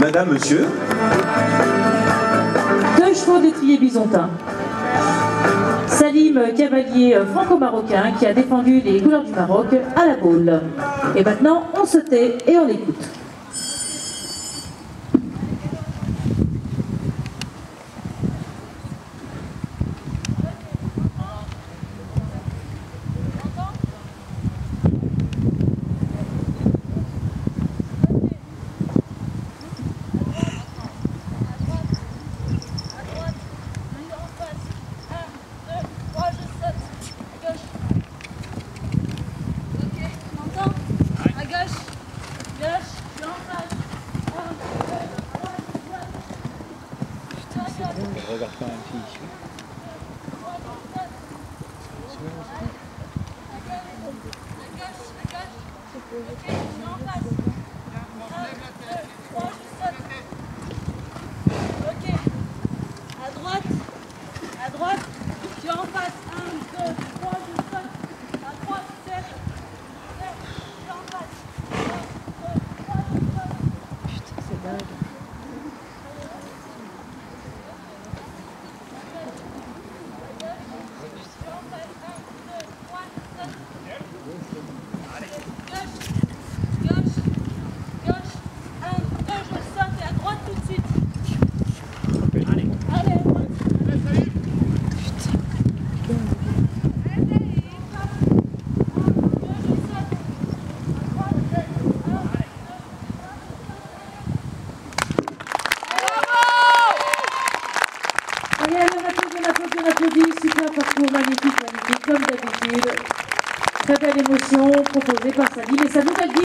Madame, monsieur Deux chevaux d'étrier bisontin. Salim Cavalier franco-marocain qui a défendu les couleurs du Maroc à la boule. Et maintenant, on se tait et on écoute. Je deux, trois, droite. Regarde je good. Magnifique, comme d'habitude. Très belle émotion proposée par Salim et nouvelle vie.